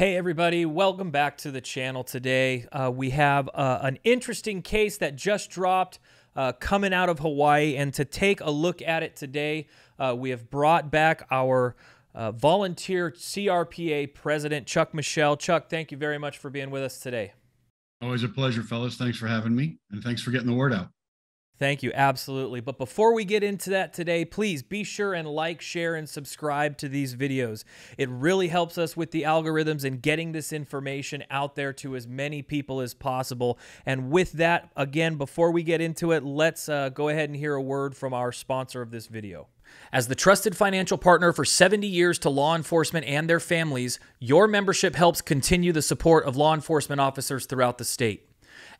Hey, everybody, welcome back to the channel today. Uh, we have uh, an interesting case that just dropped uh, coming out of Hawaii. And to take a look at it today, uh, we have brought back our uh, volunteer CRPA president, Chuck Michel. Chuck, thank you very much for being with us today. Always a pleasure, fellas. Thanks for having me, and thanks for getting the word out. Thank you, absolutely. But before we get into that today, please be sure and like, share, and subscribe to these videos. It really helps us with the algorithms and getting this information out there to as many people as possible. And with that, again, before we get into it, let's uh, go ahead and hear a word from our sponsor of this video. As the trusted financial partner for 70 years to law enforcement and their families, your membership helps continue the support of law enforcement officers throughout the state.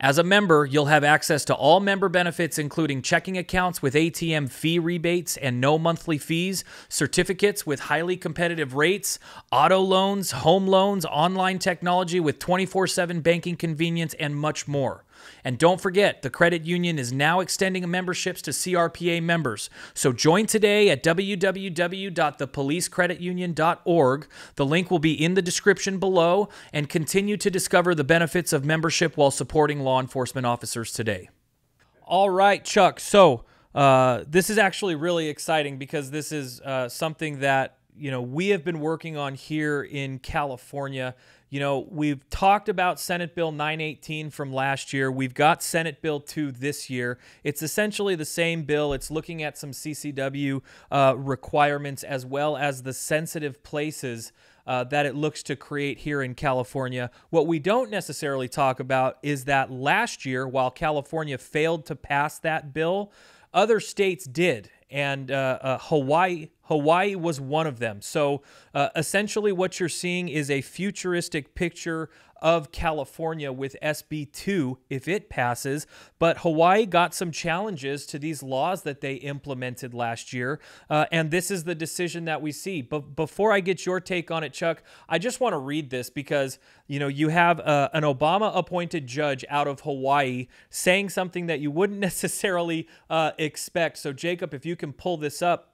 As a member, you'll have access to all member benefits, including checking accounts with ATM fee rebates and no monthly fees, certificates with highly competitive rates, auto loans, home loans, online technology with 24 7 banking convenience, and much more. And don't forget, the credit union is now extending memberships to CRPA members. So join today at www.thepolicecreditunion.org. The link will be in the description below and continue to discover the benefits of membership while supporting law enforcement officers today. All right, Chuck. So uh, this is actually really exciting because this is uh, something that you know we have been working on here in California you know, we've talked about Senate Bill 918 from last year. We've got Senate Bill 2 this year. It's essentially the same bill. It's looking at some CCW uh, requirements as well as the sensitive places. Uh, that it looks to create here in California. What we don't necessarily talk about is that last year, while California failed to pass that bill, other states did and uh, uh, Hawaii Hawaii was one of them. So uh, essentially, what you're seeing is a futuristic picture of California with SB2 if it passes. But Hawaii got some challenges to these laws that they implemented last year. Uh, and this is the decision that we see. But before I get your take on it, Chuck, I just want to read this because, you know, you have uh, an Obama appointed judge out of Hawaii saying something that you wouldn't necessarily uh, expect. So, Jacob, if you can pull this up.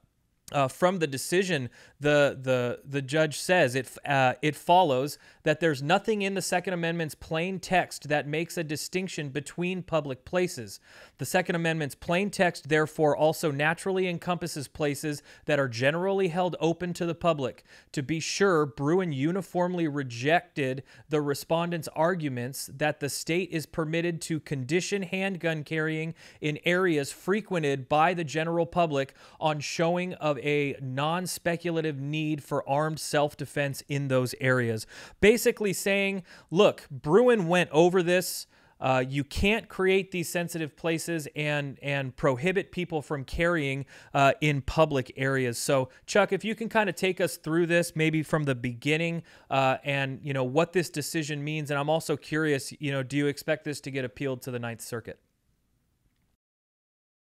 Uh, from the decision, the the the judge says it uh, it follows that there's nothing in the Second Amendment's plain text that makes a distinction between public places. The Second Amendment's plain text, therefore, also naturally encompasses places that are generally held open to the public. To be sure, Bruen uniformly rejected the respondent's arguments that the state is permitted to condition handgun carrying in areas frequented by the general public on showing of a non speculative need for armed self defense in those areas. Basically, basically saying, look, Bruen went over this. Uh, you can't create these sensitive places and and prohibit people from carrying uh, in public areas. So, Chuck, if you can kind of take us through this, maybe from the beginning, uh, and you know what this decision means, and I'm also curious, you know, do you expect this to get appealed to the Ninth Circuit?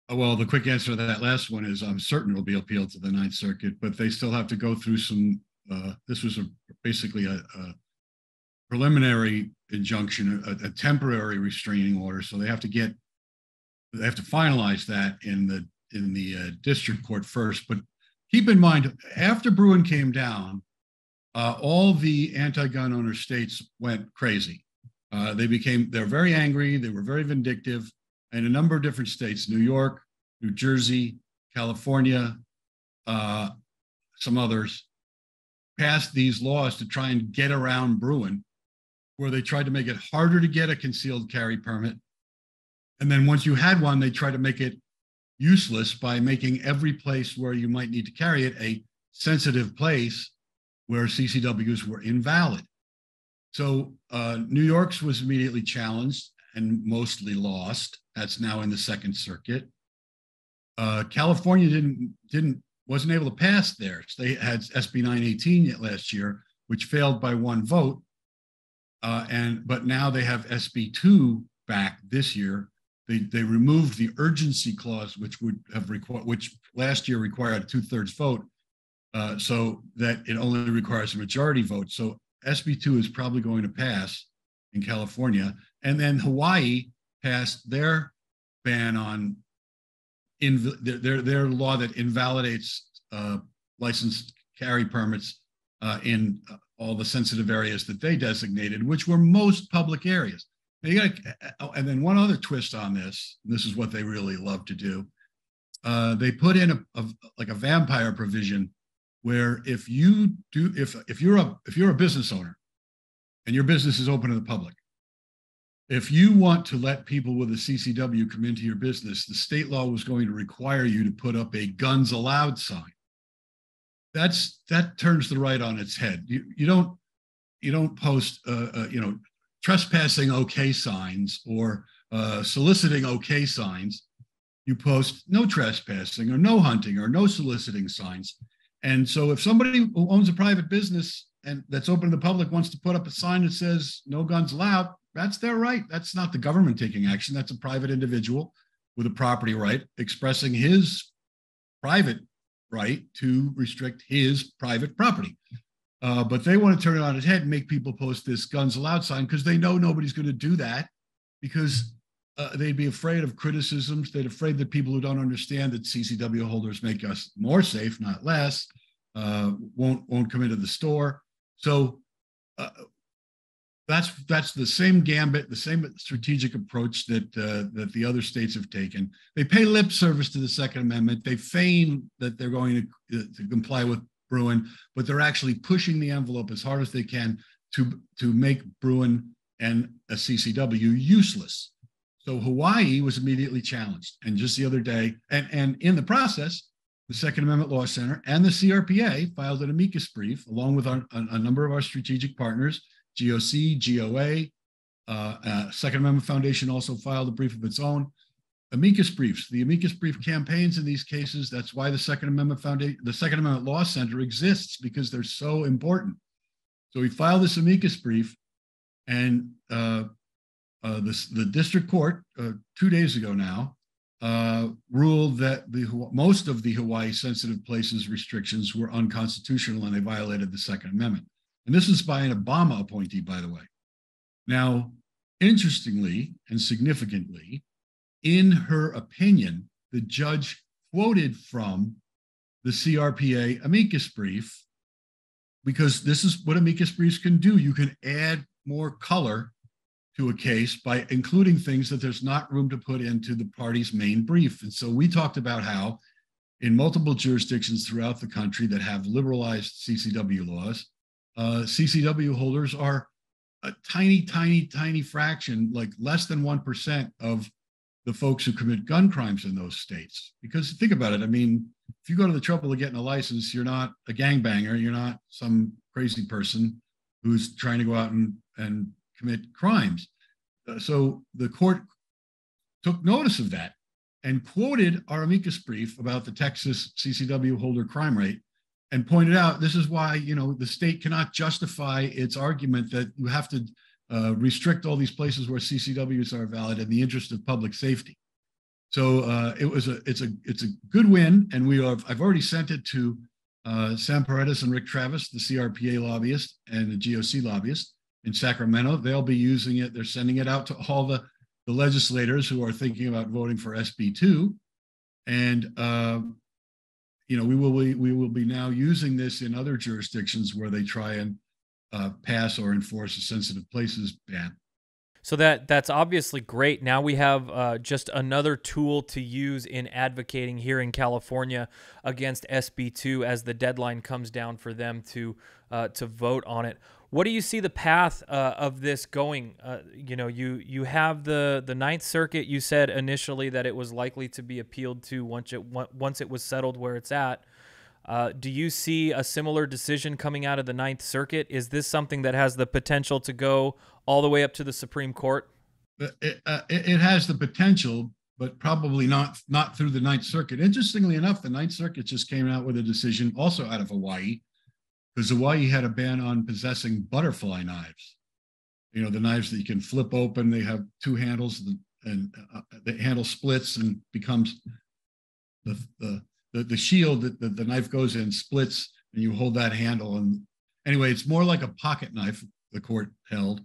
Uh, well, the quick answer to that last one is I'm certain it'll be appealed to the Ninth Circuit, but they still have to go through some. Uh, this was a, basically a, a preliminary injunction, a, a, temporary restraining order. So they have to get, they have to finalize that in the in the uh, district court first. But keep in mind, after Bruen came down, uh, all the anti-gun owner states went crazy. Uh, they became they're very angry. They were very vindictive, and a number of different states: New York, New Jersey, California, uh, some others passed these laws to try and get around Bruen, where they tried to make it harder to get a concealed carry permit. And then once you had one, they tried to make it useless by making every place where you might need to carry it a sensitive place where CCWs were invalid. So uh, New York's was immediately challenged and mostly lost. That's now in the Second Circuit. Uh, California didn't didn't wasn't able to pass theirs. They had SB 918 last year, which failed by one vote. Uh, and but now they have SB2 back this year. They they removed the urgency clause, which would have required, which last year required a two-thirds vote, uh, so that it only requires a majority vote. So SB2 is probably going to pass in California, and then Hawaii passed their ban on in their their law that invalidates uh, licensed carry permits uh, in all the sensitive areas that they designated, which were most public areas. And, you got and then one other twist on this, this is what they really love to do. Uh, they put in a, a, like a vampire provision where if you do if if you're a if you're a business owner and your business is open to the public if you want to let people with a CCW come into your business, the state law was going to require you to put up a guns allowed sign. That's that turns the right on its head. You, you don't you don't post uh, uh, you know trespassing okay signs or uh, soliciting okay signs. You post no trespassing or no hunting or no soliciting signs. And so if somebody who owns a private business and that's open to the public wants to put up a sign that says no guns allowed, that's their right. That's not the government taking action. That's a private individual with a property right expressing his private right to restrict his private property. Uh, but they want to turn it on its head and make people post this guns allowed sign because they know nobody's going to do that because uh, they'd be afraid of criticisms. They'd afraid that people who don't understand that CCW holders make us more safe, not less, uh, won't won't come into the store. So uh, that's that's the same gambit, the same strategic approach that uh, that the other states have taken. They pay lip service to the Second Amendment. They feign that they're going to, uh, to comply with Bruen, but they're actually pushing the envelope as hard as they can to to make Bruen and a CCW useless. So Hawaii was immediately challenged, and just the other day, and and in the process, the Second Amendment Law Center and the CRPA filed an amicus brief along with our, a, a number of our strategic partners GOC, GOA. Uh, uh, Second Amendment Foundation also filed a brief of its own. Amicus briefs, the amicus brief campaigns in these cases. That's why the Second Amendment Foundation, the Second Amendment Law Center exists because they're so important. So we filed this amicus brief, and uh, uh, the district court uh, two days ago now uh, ruled that the most of the Hawaii sensitive places restrictions were unconstitutional and they violated the Second Amendment. And this is by an Obama appointee, by the way. Now, interestingly and significantly, in her opinion, the judge quoted from the CRPA amicus brief because this is what amicus briefs can do. You can add more color to a case by including things that there's not room to put into the party's main brief. And so we talked about how in multiple jurisdictions throughout the country that have liberalized CCW laws, uh, CCW holders are a tiny, tiny, tiny fraction, like less than 1% of the folks who commit gun crimes in those states. Because think about it. I mean, if you go to the trouble of getting a license, you're not a gangbanger, you're not some crazy person who's trying to go out and, and commit crimes. Uh, so the court took notice of that and quoted our amicus brief about the Texas CCW holder crime rate and pointed out this is why you know the state cannot justify its argument that you have to uh, restrict all these places where CCWs are valid in the interest of public safety. So uh, it was a it's a it's a good win, and we have I've already sent it to uh, Sam Paredes and Rick Travis, the CRPA lobbyist and the GOC lobbyist in Sacramento. They'll be using it. They're sending it out to all the the legislators who are thinking about voting for SB two, and uh, you know, we will be, we will be now using this in other jurisdictions where they try and uh, pass or enforce a sensitive places ban. So that that's obviously great. Now we have uh, just another tool to use in advocating here in California against SB2 as the deadline comes down for them to uh, to vote on it. What do you see the path uh, of this going? Uh, you know, you you have the the Ninth Circuit. You said initially that it was likely to be appealed to once it once it was settled where it's at. Uh, do you see a similar decision coming out of the Ninth Circuit? Is this something that has the potential to go all the way up to the Supreme Court? It, uh, it has the potential, but probably not not through the Ninth Circuit. Interestingly enough, the Ninth Circuit just came out with a decision also out of Hawaii because Hawaii had a ban on possessing butterfly knives. You know, the knives that you can flip open, they have two handles and uh, the handle splits and becomes the, the, the, the shield that the, the knife goes in splits and you hold that handle. And anyway, it's more like a pocket knife, the court held,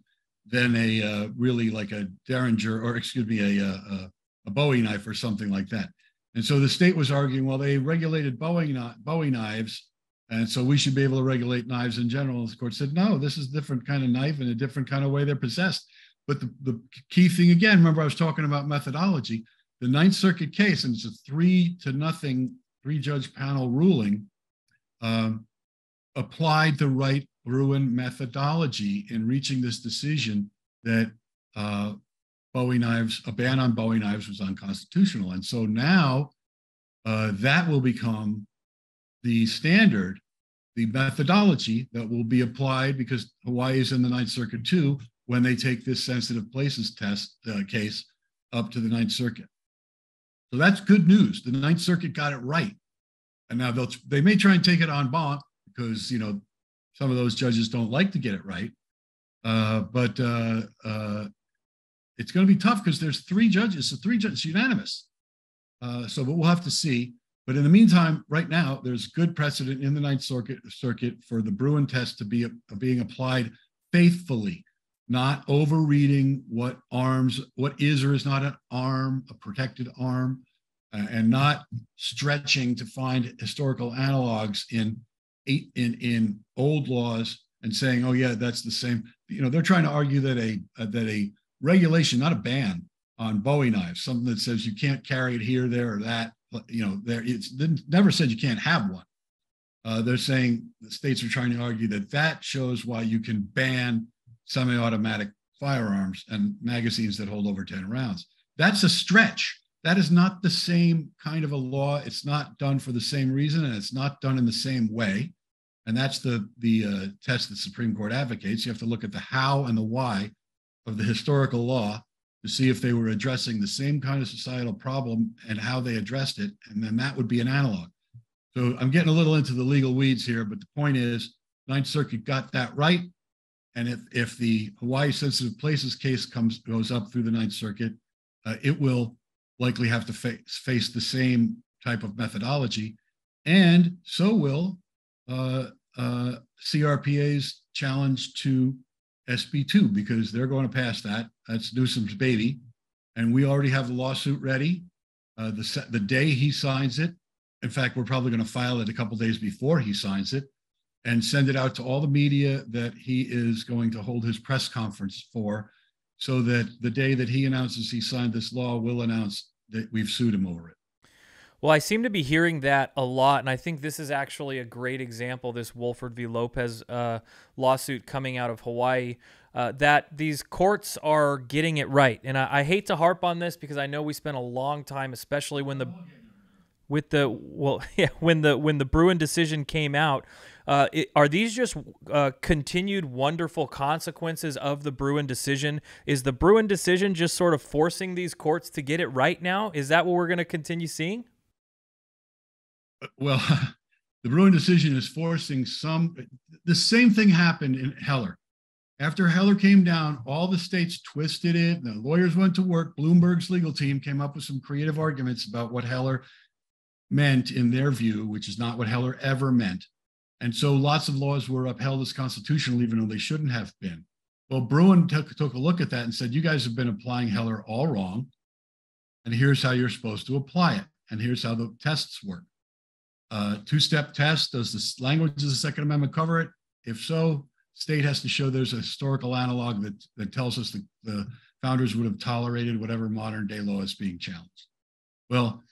than a uh, really like a Derringer or excuse me, a, a, a Bowie knife or something like that. And so the state was arguing, well, they regulated Bowie, Bowie knives And so we should be able to regulate knives in general. The court said, no, this is a different kind of knife and a different kind of way they're possessed. But the, the key thing again, remember I was talking about methodology. The Ninth Circuit case, and it's a three to nothing, three judge panel ruling, um, applied the right Bruen methodology in reaching this decision that uh, Bowie knives, a ban on Bowie knives was unconstitutional. And so now uh, that will become the standard, the methodology that will be applied because Hawaii is in the Ninth Circuit too when they take this sensitive places test uh, case up to the Ninth Circuit. So that's good news. The Ninth Circuit got it right. And now they'll, they may try and take it en banc because, you know, some of those judges don't like to get it right. Uh, but uh, uh, it's going to be tough because there's three judges, so three judges, unanimous. Uh, so, but we'll have to see. But in the meantime, right now, there's good precedent in the Ninth Circuit, circuit for the Bruen test to be being applied faithfully, not overreading what arms, what is or is not an arm, a protected arm, uh, and not stretching to find historical analogs in in in old laws and saying, oh yeah, that's the same. You know, they're trying to argue that a uh, that a regulation, not a ban, on Bowie knives, something that says you can't carry it here, there, or that. You know, there it's never said you can't have one. Uh, they're saying the states are trying to argue that that shows why you can ban semi-automatic firearms and magazines that hold over 10 rounds. That's a stretch. That is not the same kind of a law. It's not done for the same reason, and it's not done in the same way. And that's the the uh, test the Supreme Court advocates. You have to look at the how and the why of the historical law to see if they were addressing the same kind of societal problem and how they addressed it. And then that would be an analog. So I'm getting a little into the legal weeds here, but the point is Ninth Circuit got that right. And if, if the Hawaii sensitive places case comes goes up through the Ninth Circuit, uh, it will likely have to face, face the same type of methodology. And so will uh, uh, CRPA's challenge to SB2 because they're going to pass that. That's Newsom's baby. And we already have the lawsuit ready. Uh, the, the day he signs it, in fact, we're probably going to file it a couple days before he signs it and send it out to all the media that he is going to hold his press conference for so that the day that he announces he signed this law, we'll announce that we've sued him over it. Well, I seem to be hearing that a lot, and I think this is actually a great example. This Wolford v. Lopez uh, lawsuit coming out of Hawaii, uh, that these courts are getting it right, and I, I, hate to harp on this because I know we spent a long time, especially when the with the well, yeah, when the when the Bruen decision came out. Uh, it, are these just uh, continued wonderful consequences of the Bruen decision? Is the Bruen decision just sort of forcing these courts to get it right now? Is that what we're going to continue seeing? Well, the Bruen decision is forcing some. The same thing happened in Heller. After Heller came down, all the states twisted it. The lawyers went to work. Bloomberg's legal team came up with some creative arguments about what Heller meant in their view, which is not what Heller ever meant. And so lots of laws were upheld as constitutional, even though they shouldn't have been. Well, Bruen took, took a look at that and said, You guys have been applying Heller all wrong. And here's how you're supposed to apply it. And here's how the tests work uh, two-step test. Does the language of the Second Amendment cover it? If so, state has to show there's a historical analog that, that tells us that the founders would have tolerated whatever modern day law is being challenged. Well,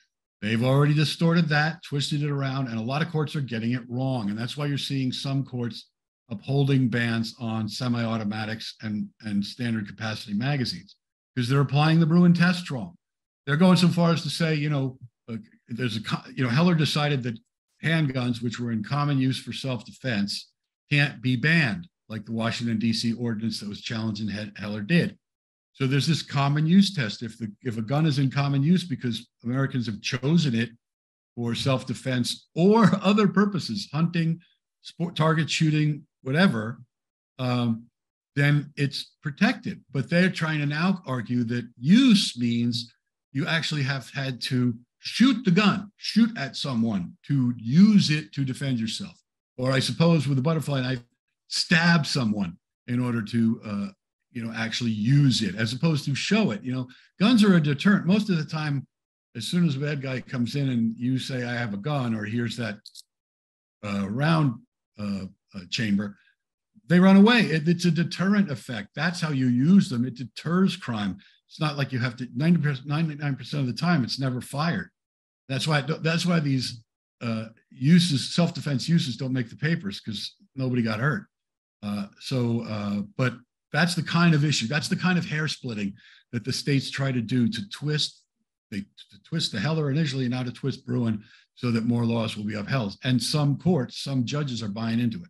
they've already distorted that, twisted it around, and a lot of courts are getting it wrong. And that's why you're seeing some courts upholding bans on semi-automatics and, and standard capacity magazines because they're applying the Bruen test wrong. They're going so far as to say, you know, uh, there's a, you know, Heller decided that handguns, which were in common use for self defense, can't be banned like the Washington, D.C. ordinance that was challenged and Heller did. So there's this common use test. If the if a gun is in common use because Americans have chosen it for self-defense or other purposes, hunting, sport, target shooting, whatever, um, then it's protected. But they're trying to now argue that use means you actually have had to shoot the gun, shoot at someone to use it to defend yourself. Or I suppose with a butterfly knife, stab someone in order to, uh, you know, actually use it as opposed to show it. You know, guns are a deterrent. Most of the time, as soon as a bad guy comes in and you say, I have a gun, or here's that uh, round uh, uh, chamber, they run away. It, it's a deterrent effect. That's how you use them. It deters crime. It's not like you have to 90 99% of the time it's never fired. That's why that's why these uh, uses self-defense uses don't make the papers because nobody got hurt. Uh, so, uh, but that's the kind of issue. That's the kind of hair splitting that the states try to do to twist they to twist the Heller initially, and now to twist Bruen, so that more laws will be upheld. And some courts, some judges are buying into it.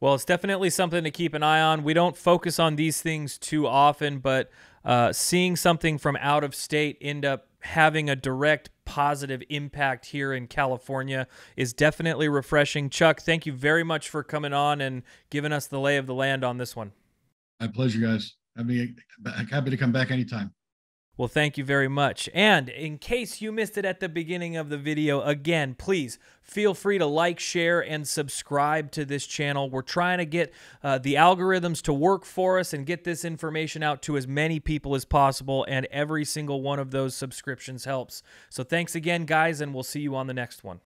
Well, it's definitely something to keep an eye on. We don't focus on these things too often, but uh, seeing something from out of state end up having a direct positive impact here in California is definitely refreshing. Chuck, thank you very much for coming on and giving us the lay of the land on this one. My pleasure, guys. I'd be happy to come back anytime. Well, thank you very much. And in case you missed it at the beginning of the video, again, please feel free to like, share, and subscribe to this channel. We're trying to get uh, the algorithms to work for us and get this information out to as many people as possible, and every single one of those subscriptions helps. So thanks again, guys, and we'll see you on the next one.